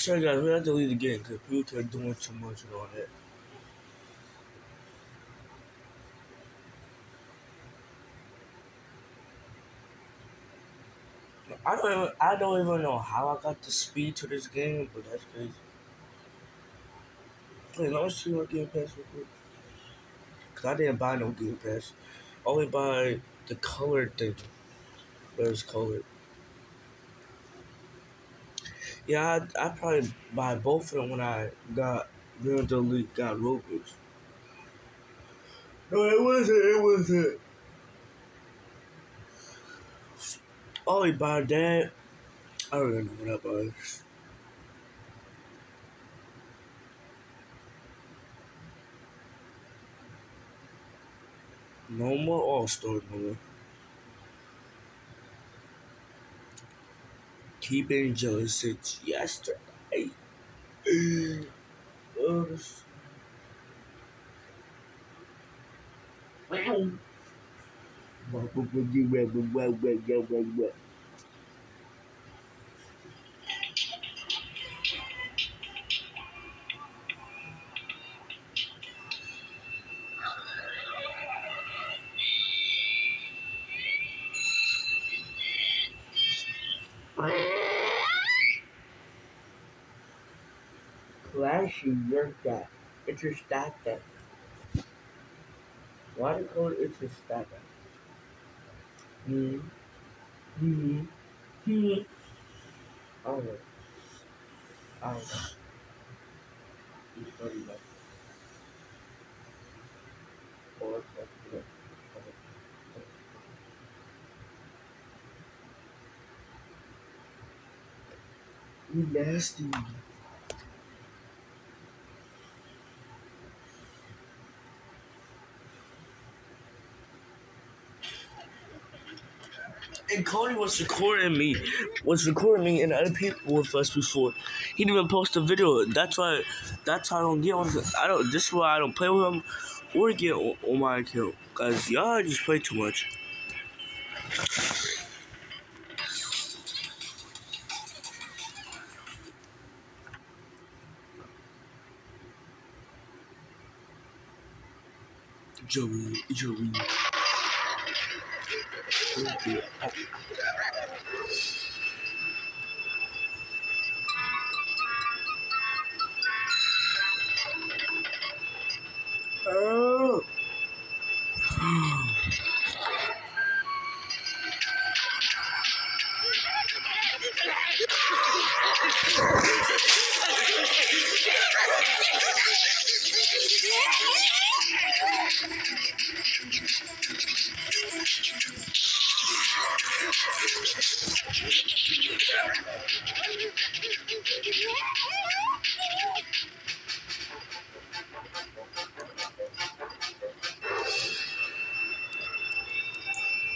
Sorry guys, we have to delete again because people are doing too much on it. I don't even, I don't even know how I got the speed to this game, but that's crazy. Wait, let me see my Game Pass real quick. Cause I didn't buy no Game Pass. Only buy the colored thing. Where's colored? Yeah, I I probably buy both of them when I got Grand Elite got Roblox. No, it wasn't. It wasn't. Only buy that. I don't even know what I buy. No more All Star no more. Keeping jealous since yesterday. This- the code it's your stat that? Hmm. Hmm. Hmm. Funny, like. Or know, You nasty. Cody was recording me, was recording me and other people with us before. He didn't even post a video. That's why, that's why I don't get on. I don't. This is why I don't play with him or get on, my account. Cause y'all just play too much. Joey, Joey. Oh.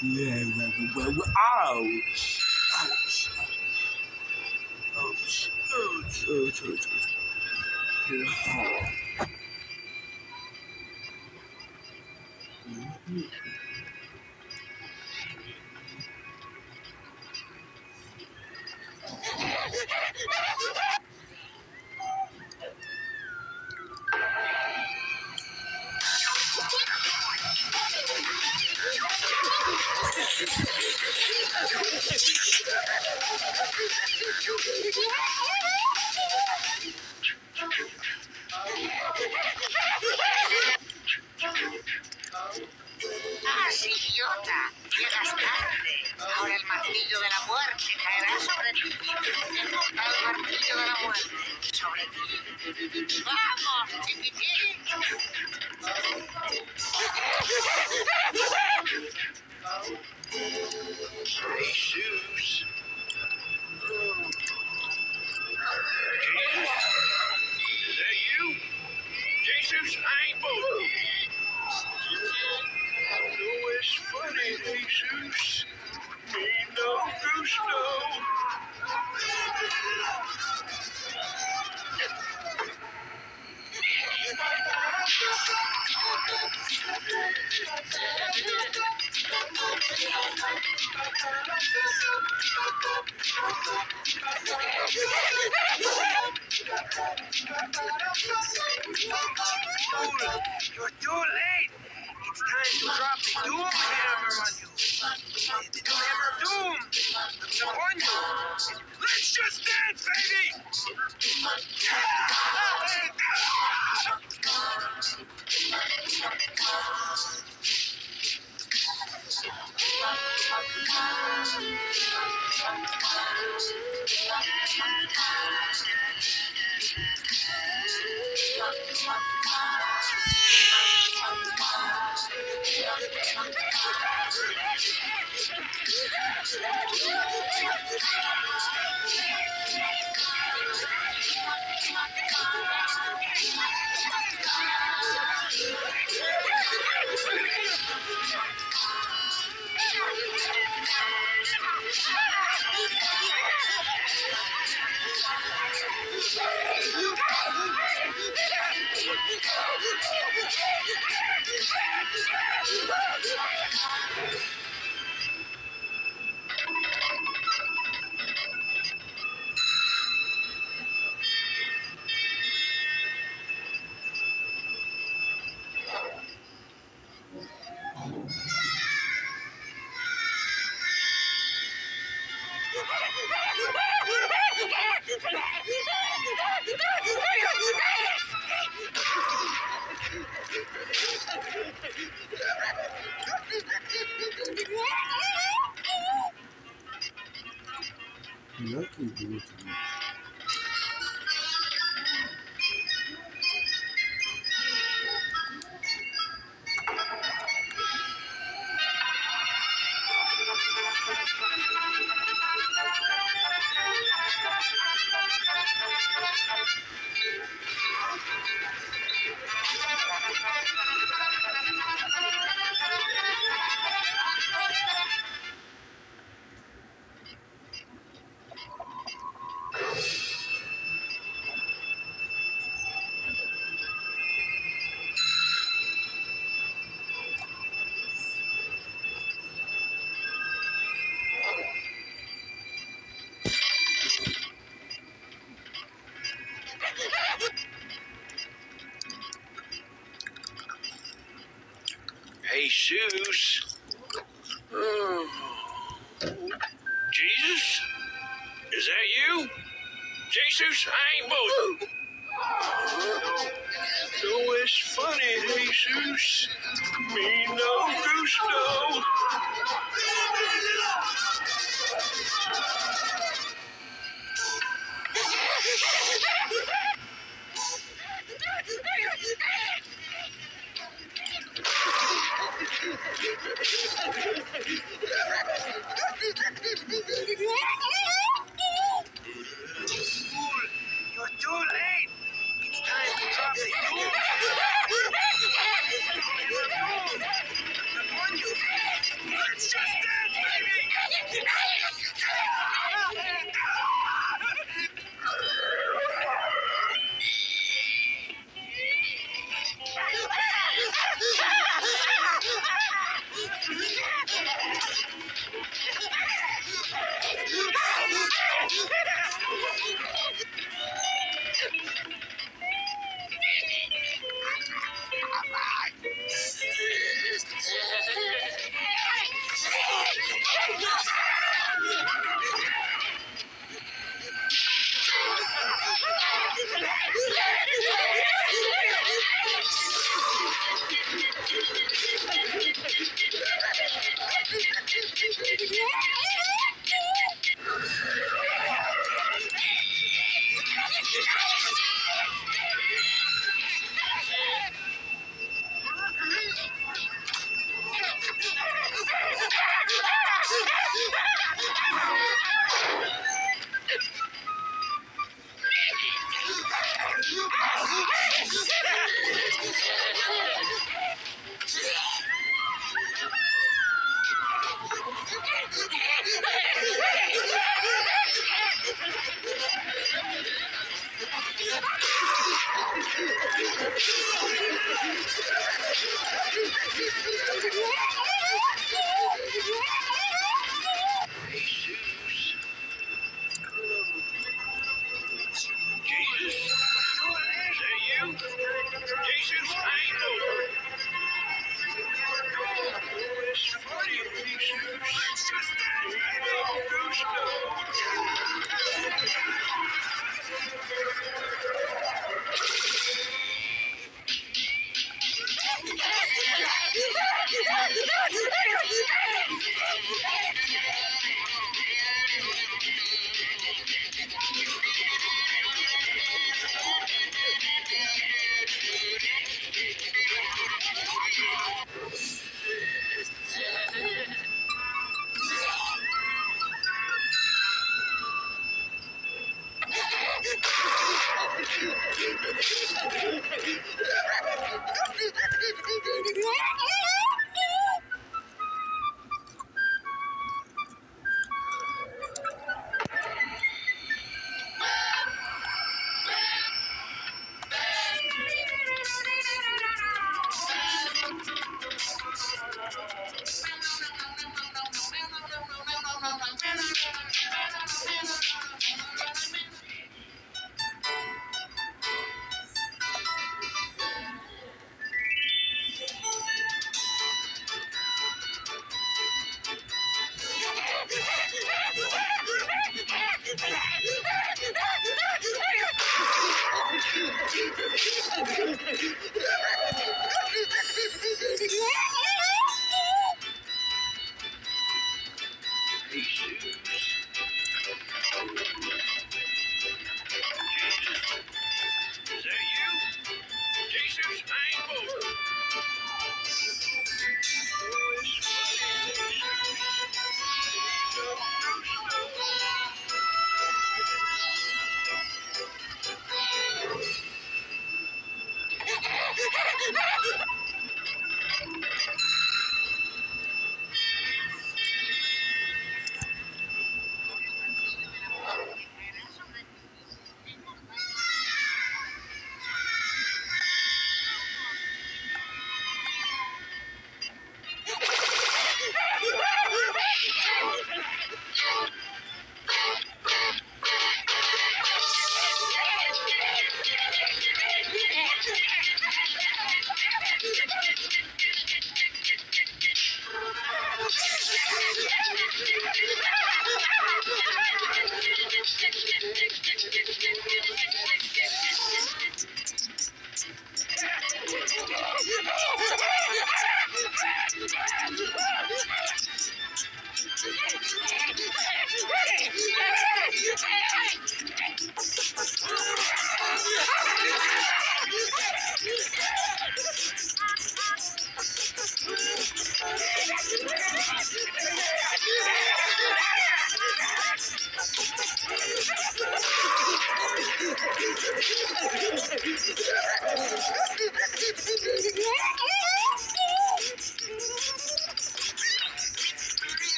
Yeah, well! Ouch! Ouch! Ouch! Ouch! Ouch! Ouch! Yeah. Mhm. You're too late. It's time to drop the doom hammer on you. The doom hammer doom. That's upon you. Let's just dance, baby.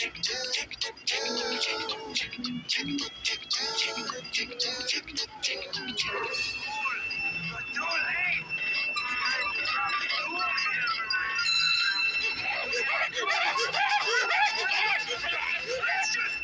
Let's just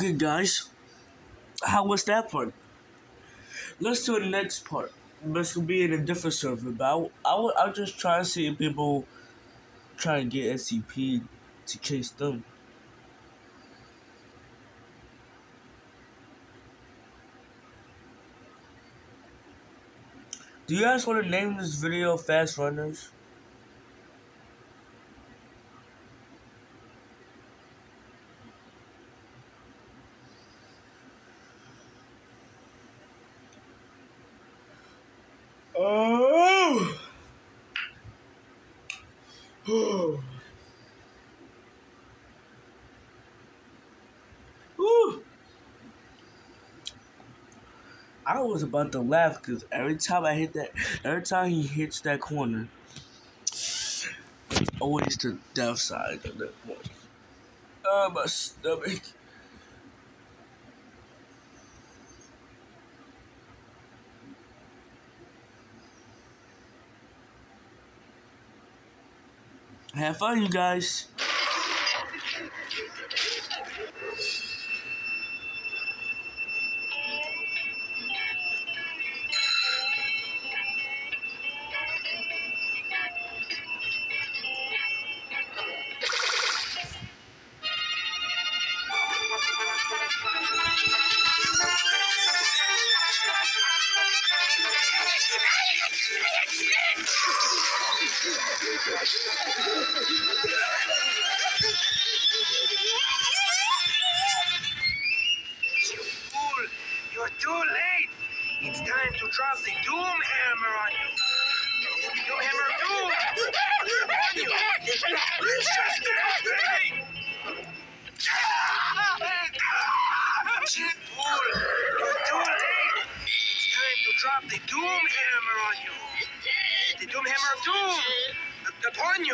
Okay, guys, how was that part? Let's do the next part. This will be in a different server, but I, will- I, will- I'll just try to see if people try and get SCP to chase them. Do you guys want to name this video Fast Runners? Oh! Oh. Whew. I was about to laugh because every time I hit that, every time he hits that corner, always the death side of that corner. Oh, my stomach. Have fun, you guys. Upon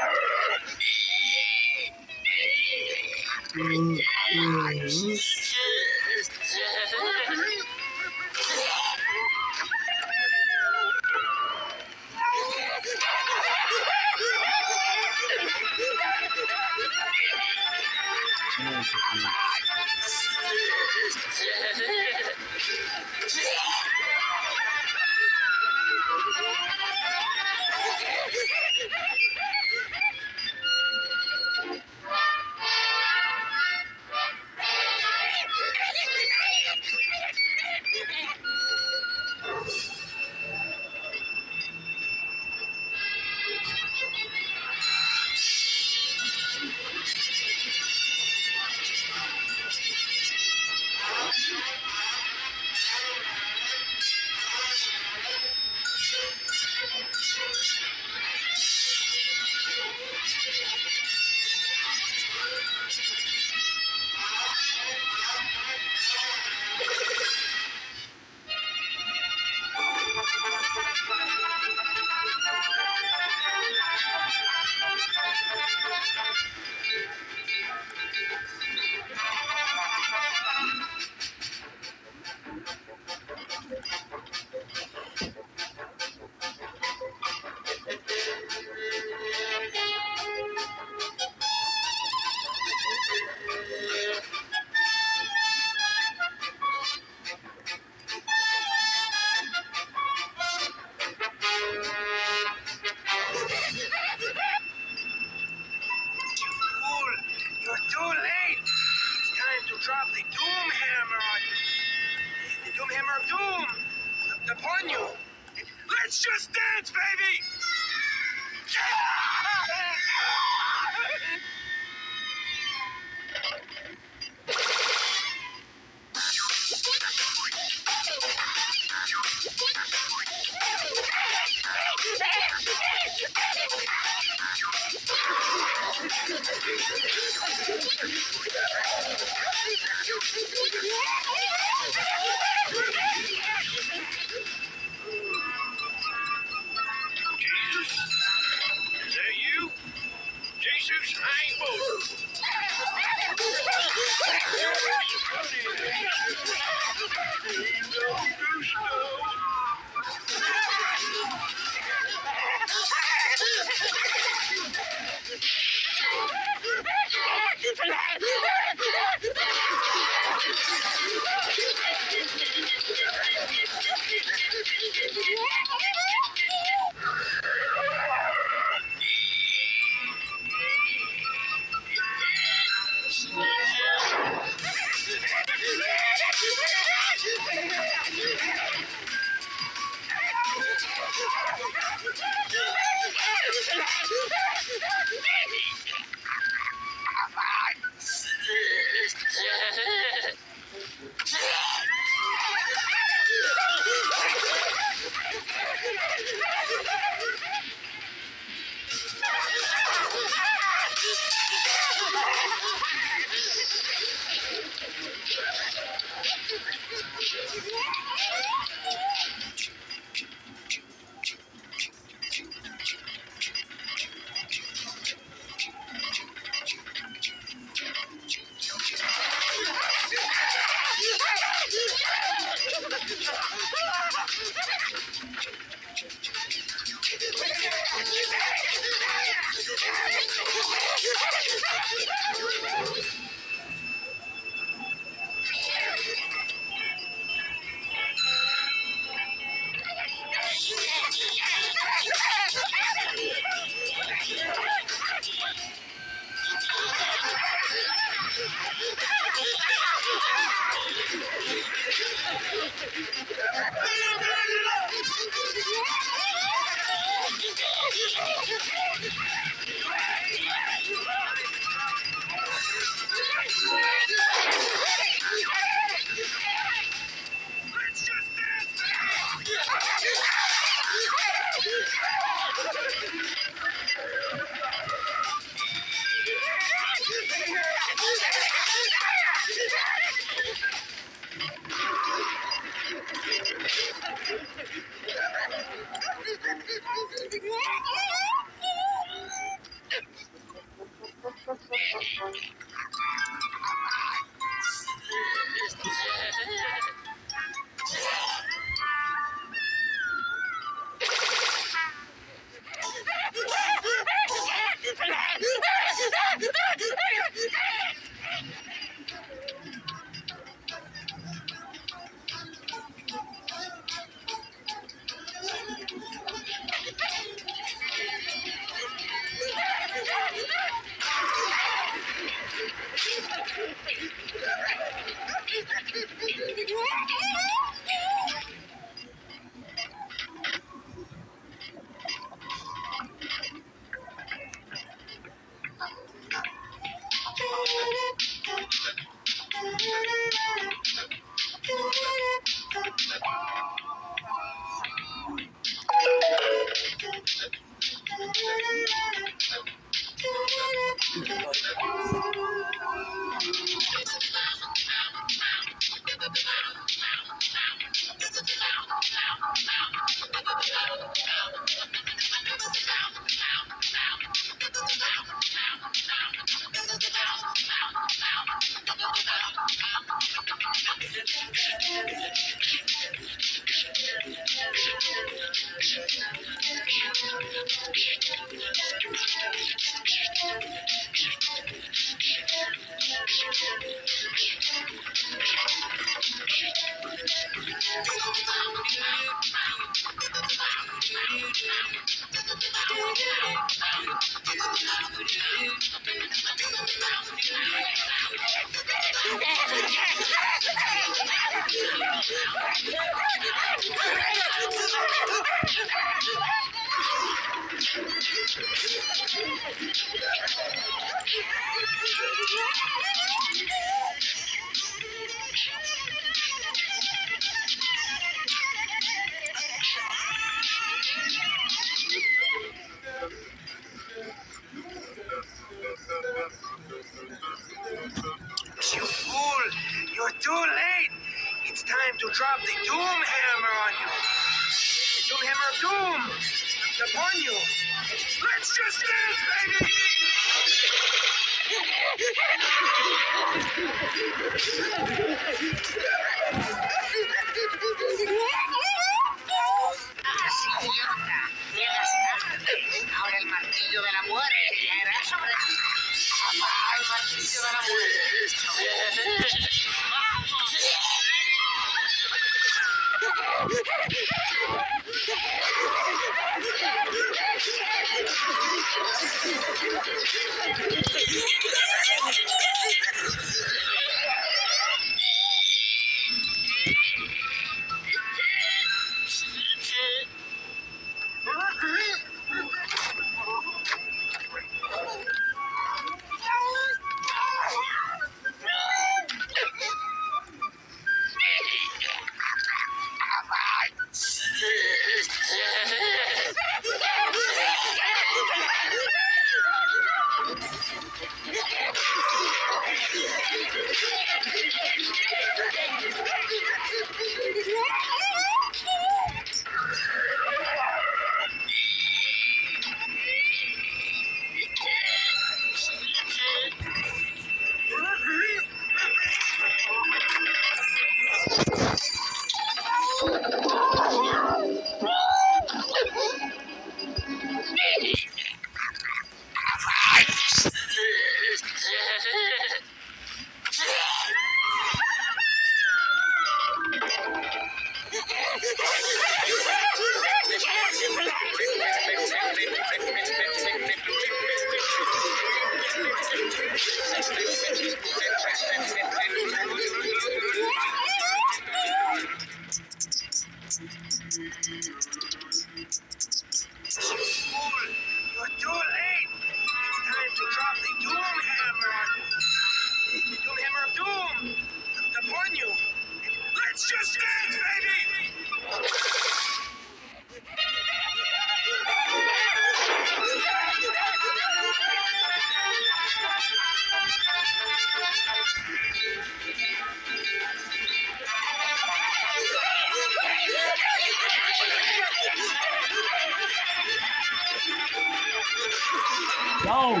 Yo!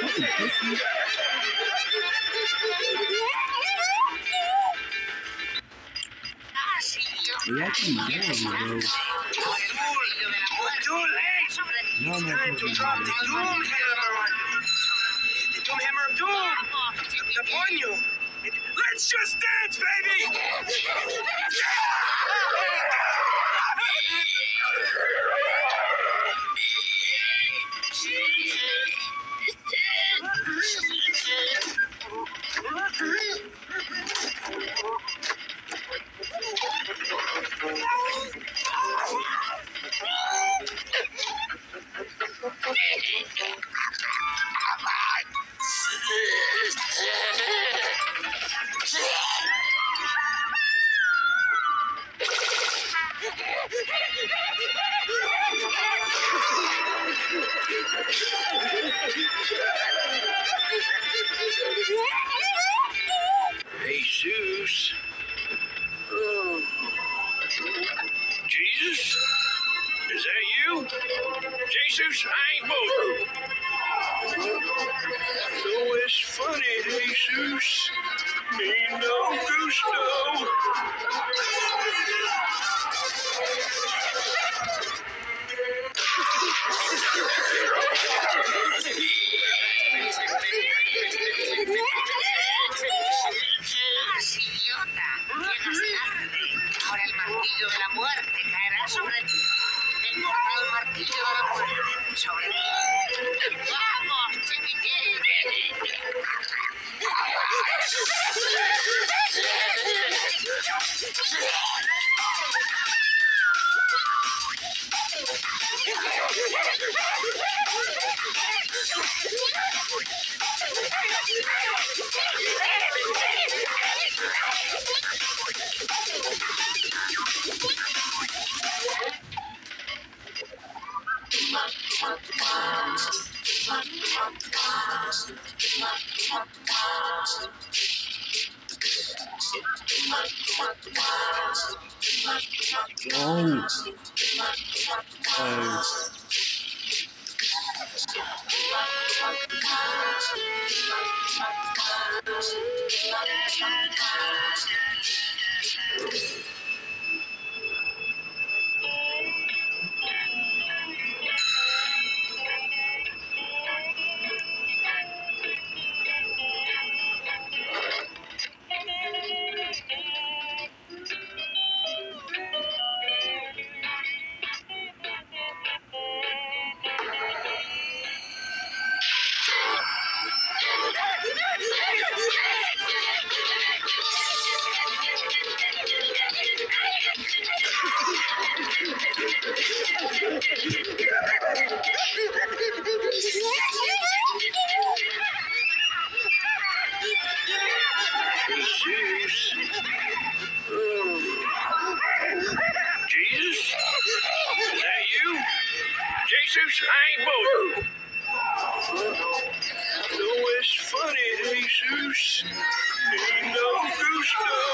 Fucking pussy. Reacting down, bro. No, I'm not talking about this. Doom Hammer of Doom! Upon you! Let's just dance, baby! Yeah! de la muerte caerá sobre ti. El martillo de la muerte sobre ti. ¡Vamos, chiquitín! Jesus, I ain't both. No, it's funny, Jesus. Me no gusto. El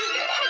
Yeah!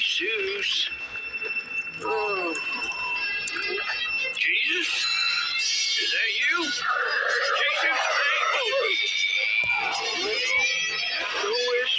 Jesus. Oh. Jesus? Is that you? Jesus,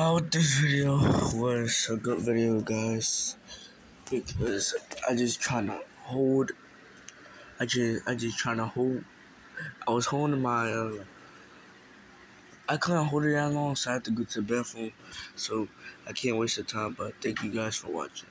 thought this video was a good video, guys, because I just trying to hold. I just I just trying to hold. I was holding my. Uh, I couldn't hold it that long, so I had to go to the bathroom. So I can't waste the time. But thank you guys for watching.